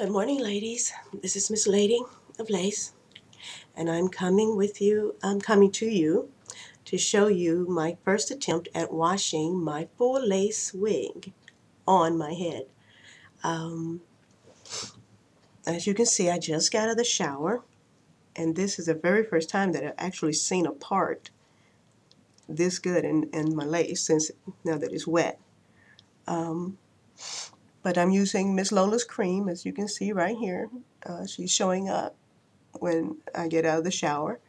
Good morning, ladies. This is Miss Lady of Lace, and I'm coming with you. I'm coming to you to show you my first attempt at washing my full lace wig on my head. Um, as you can see, I just got out of the shower, and this is the very first time that I've actually seen a part this good in, in my lace since now that it's wet. Um, but I'm using Miss Lola's cream, as you can see right here. Uh, she's showing up when I get out of the shower,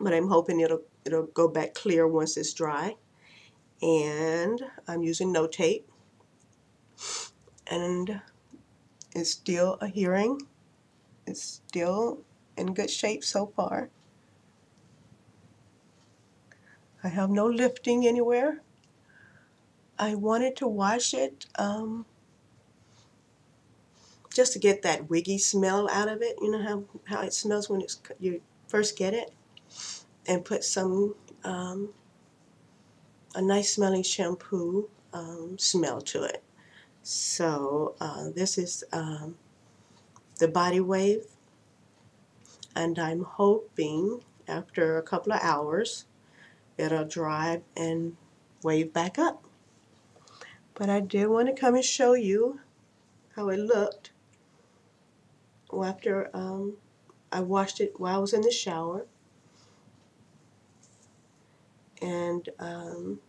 but I'm hoping it'll it'll go back clear once it's dry. And I'm using no tape, and it's still adhering. It's still in good shape so far. I have no lifting anywhere. I wanted to wash it um, just to get that wiggy smell out of it. You know how, how it smells when it's you first get it? And put some, um, a nice smelling shampoo um, smell to it. So uh, this is um, the body wave and I'm hoping after a couple of hours it'll dry and wave back up. But I did want to come and show you how it looked after um, I washed it while I was in the shower. And um,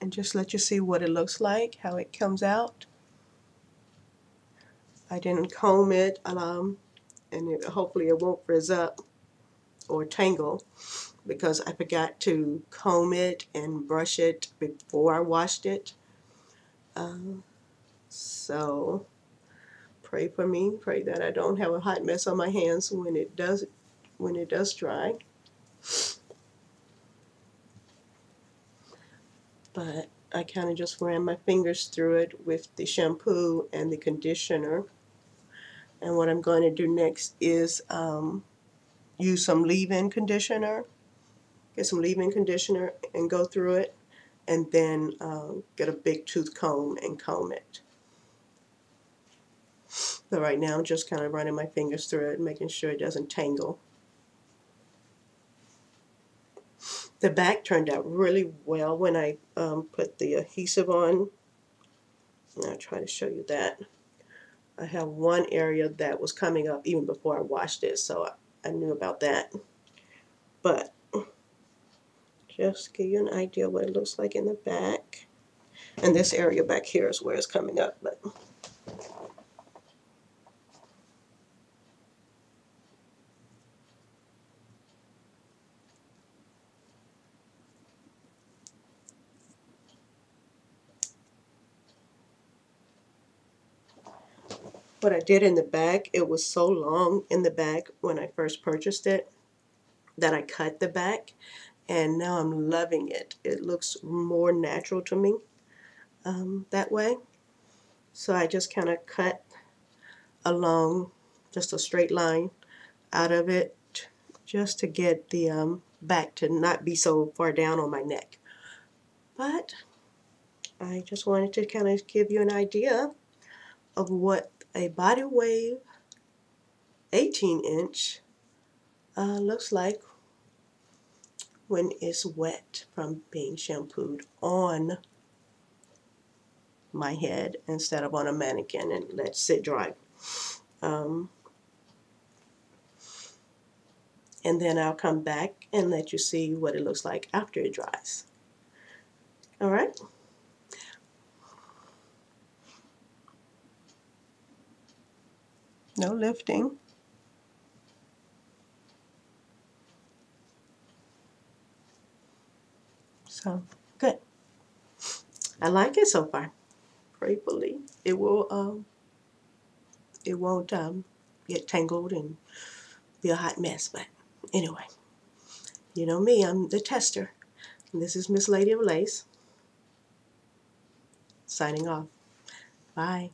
and just let you see what it looks like, how it comes out. I didn't comb it, um, and it, hopefully it won't frizz up or tangle because I forgot to comb it and brush it before I washed it. Um, so pray for me. Pray that I don't have a hot mess on my hands when it does when it does dry. But I kind of just ran my fingers through it with the shampoo and the conditioner. And what I'm going to do next is um, use some leave-in conditioner get some leave-in conditioner and go through it and then um, get a big tooth comb and comb it. But right now I'm just kind of running my fingers through it making sure it doesn't tangle. The back turned out really well when I um, put the adhesive on. I'll try to show you that. I have one area that was coming up even before I washed it so I, I knew about that. But just give you an idea what it looks like in the back. And this area back here is where it's coming up. But what I did in the back, it was so long in the back when I first purchased it that I cut the back and now I'm loving it. It looks more natural to me um, that way. So I just kind of cut along just a straight line out of it just to get the um, back to not be so far down on my neck. But I just wanted to kind of give you an idea of what a body wave 18 inch uh, looks like when it's wet from being shampooed on my head instead of on a mannequin and let it sit dry. Um, and then I'll come back and let you see what it looks like after it dries. All right? No lifting. So good. I like it so far. Gratefully, it will um, it won't um, get tangled and be a hot mess. But anyway, you know me, I'm the tester. And this is Miss Lady of Lace signing off. Bye.